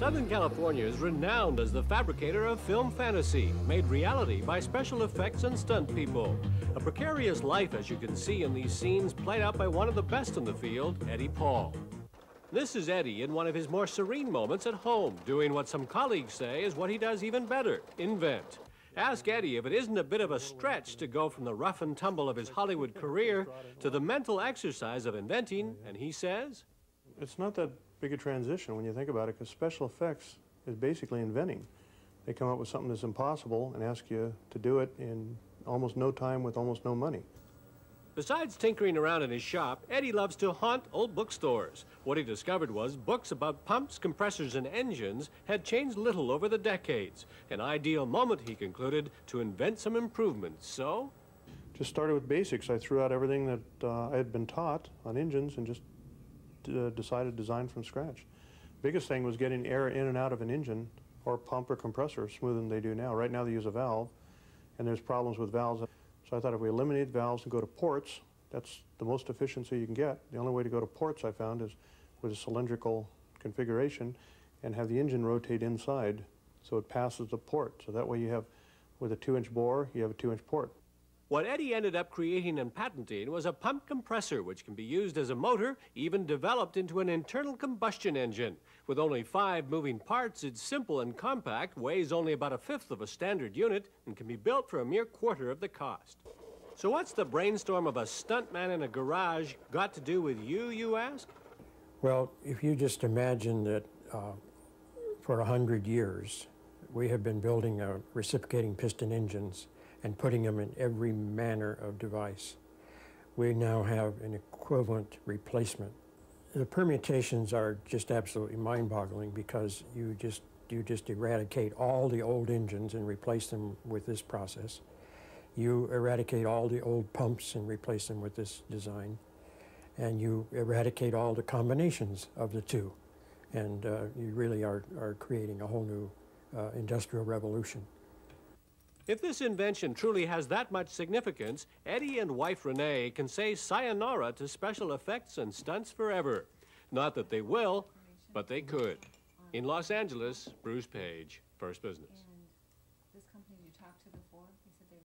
Southern California is renowned as the fabricator of film fantasy, made reality by special effects and stunt people. A precarious life, as you can see in these scenes, played out by one of the best in the field, Eddie Paul. This is Eddie in one of his more serene moments at home, doing what some colleagues say is what he does even better invent. Ask Eddie if it isn't a bit of a stretch to go from the rough and tumble of his Hollywood career to the mental exercise of inventing, and he says, It's not that big a transition when you think about it, because special effects is basically inventing. They come up with something that's impossible and ask you to do it in almost no time with almost no money. Besides tinkering around in his shop, Eddie loves to haunt old bookstores. What he discovered was books about pumps, compressors, and engines had changed little over the decades. An ideal moment, he concluded, to invent some improvements. So? Just started with basics. I threw out everything that uh, I had been taught on engines and just uh, decided design from scratch. Biggest thing was getting air in and out of an engine or pump or compressor smoother than they do now. Right now they use a valve, and there's problems with valves. So I thought if we eliminate valves and go to ports, that's the most efficiency you can get. The only way to go to ports, I found, is with a cylindrical configuration and have the engine rotate inside so it passes the port. So that way you have, with a two-inch bore, you have a two-inch port. What Eddie ended up creating and patenting was a pump compressor which can be used as a motor, even developed into an internal combustion engine. With only five moving parts, it's simple and compact, weighs only about a fifth of a standard unit, and can be built for a mere quarter of the cost. So what's the brainstorm of a stuntman in a garage got to do with you, you ask? Well, if you just imagine that uh, for a hundred years, we have been building uh, reciprocating piston engines and putting them in every manner of device. We now have an equivalent replacement. The permutations are just absolutely mind-boggling because you just you just eradicate all the old engines and replace them with this process. You eradicate all the old pumps and replace them with this design. And you eradicate all the combinations of the two. And uh, you really are, are creating a whole new uh, industrial revolution. If this invention truly has that much significance, Eddie and wife Renee can say sayonara to special effects and stunts forever. Not that they will, but they could. In Los Angeles, Bruce Page, First Business.